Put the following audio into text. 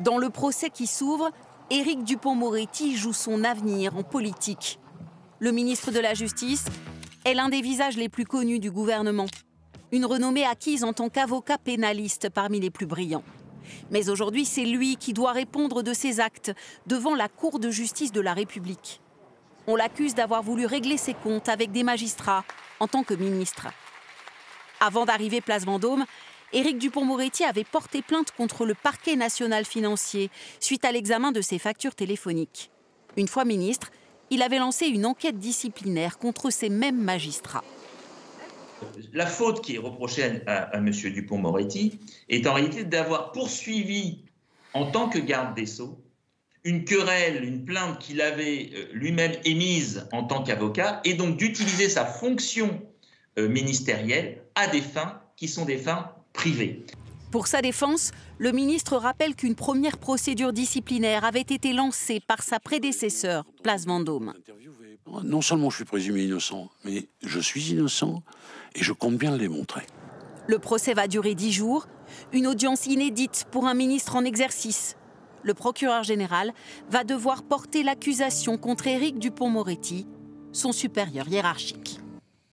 Dans le procès qui s'ouvre, Éric Dupont-Moretti joue son avenir en politique. Le ministre de la Justice est l'un des visages les plus connus du gouvernement. Une renommée acquise en tant qu'avocat pénaliste parmi les plus brillants. Mais aujourd'hui, c'est lui qui doit répondre de ses actes devant la Cour de justice de la République. On l'accuse d'avoir voulu régler ses comptes avec des magistrats en tant que ministre. Avant d'arriver place Vendôme, Éric Dupont-Moretti avait porté plainte contre le parquet national financier suite à l'examen de ses factures téléphoniques. Une fois ministre, il avait lancé une enquête disciplinaire contre ces mêmes magistrats. La faute qui est reprochée à, M. Dupont-Moretti est en réalité d'avoir poursuivi en tant que garde des Sceaux une querelle, une plainte qu'il avait euh, lui-même émise en tant qu'avocat et donc d'utiliser sa fonction euh, ministérielle à des fins qui sont des fins pour sa défense, le ministre rappelle qu'une première procédure disciplinaire avait été lancée par sa prédécesseur, Place Vendôme. Non seulement je suis présumé innocent, mais je suis innocent et je compte bien le démontrer. Le procès va durer dix jours, une audience inédite pour un ministre en exercice. Le procureur général va devoir porter l'accusation contre Éric Dupont-Moretti, son supérieur hiérarchique.